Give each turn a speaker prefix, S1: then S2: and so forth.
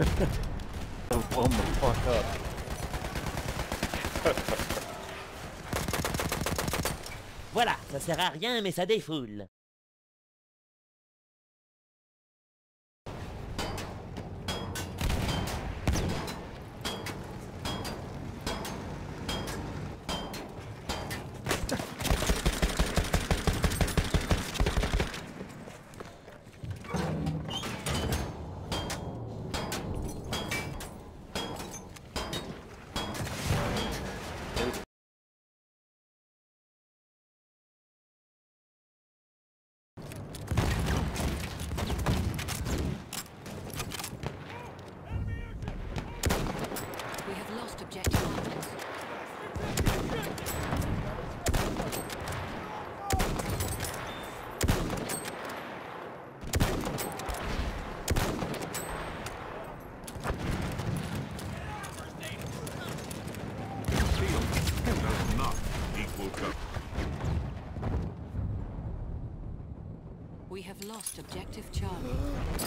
S1: Voilà, ça sert à rien, mais ça défoule.
S2: Lost objective
S3: cover.
S2: We have lost objective Charlie.